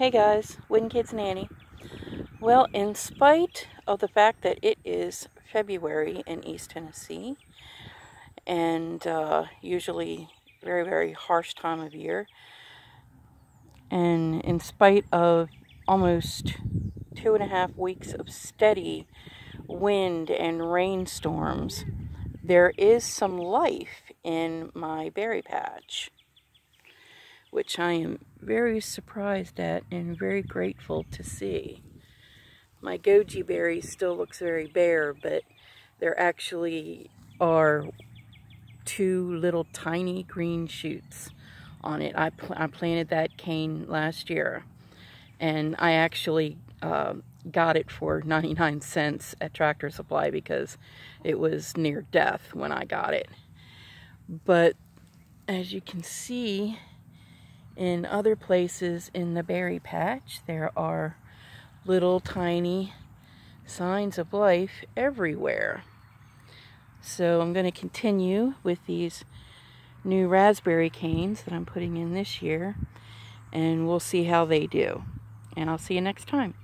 Hey guys, Wynn Kids Nanny. Well, in spite of the fact that it is February in East Tennessee, and uh, usually very, very harsh time of year, and in spite of almost two and a half weeks of steady wind and rainstorms, there is some life in my berry patch which I am very surprised at and very grateful to see. My goji berry still looks very bare, but there actually are two little tiny green shoots on it. I, pl I planted that cane last year, and I actually uh, got it for 99 cents at Tractor Supply because it was near death when I got it. But as you can see, in other places in the berry patch, there are little tiny signs of life everywhere. So I'm going to continue with these new raspberry canes that I'm putting in this year and we'll see how they do. And I'll see you next time.